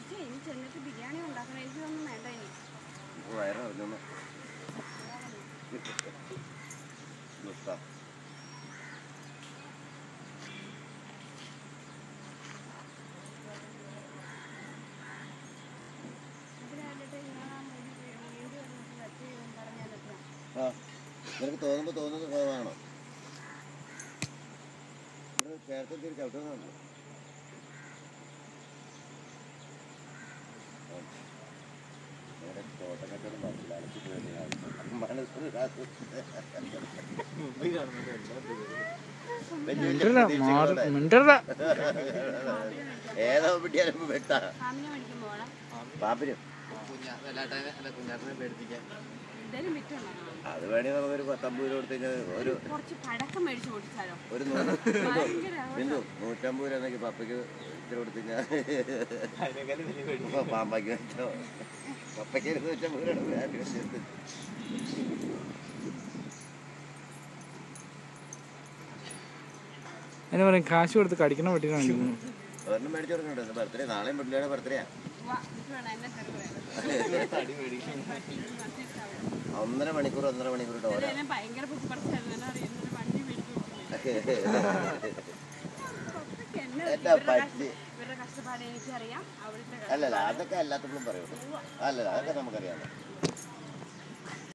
ചേച്ചി ഇനി ബിരിയാണി ഉണ്ടാക്കണം. എനിക്കൊന്നും വേണ്ട ഇനി. നിനക്ക് തോന്നുമ്പോൾ തോന്നുന്നത് കുറവാണോ ഇവിടെ ചേർത്ത് തിരി തോട്ടക്കച്ചവടം ഏതോ പിടിയാലും വെട്ടാ പാപ്പിനും അത് വേണേ നമുക്കൊരു പത്തമ്പത് രൂപ കൊടുത്ത് കഴിഞ്ഞാൽ ഒരു കുറച്ച് പടക്കം മേടിച്ച് ഒരു ബിന്ദു നൂറ്റമ്പത് രൂപ എന്നൊക്കെ പപ്പയ്ക്ക് ഇച്ചിരി കൊടുത്ത് കഴിഞ്ഞാൽ അതിനേക്കാളും വലിയ പേടി. പാമ്പാക്കി വെച്ചോ. വാല്യൂ അതിന് പറയും കാശ് കൊടുത്ത് കടിക്കണം വെട്ടിനാണ് ഒരെണ്ണം മേടിച്ചു കൊടുക്കണ്ടോ ബർത്ത്ഡേ നാളെയും പിള്ളേരുടെ ബർത്ത്ഡേ? വാ ഇത് വേണം എന്നെ തെരുവ് തടി മേടിക്കും ഒന്നര മണിക്കൂർ ഒന്നര മണിക്കൂർ എന്നെ ഭയങ്കര എന്നാ എന്നെ പറ്റി അല്ലല്ല അതൊക്കെ എല്ലാത്തപ്പോഴും പറയുള്ളൂ അല്ലല്ല അതൊക്കെ നമുക്കറിയാം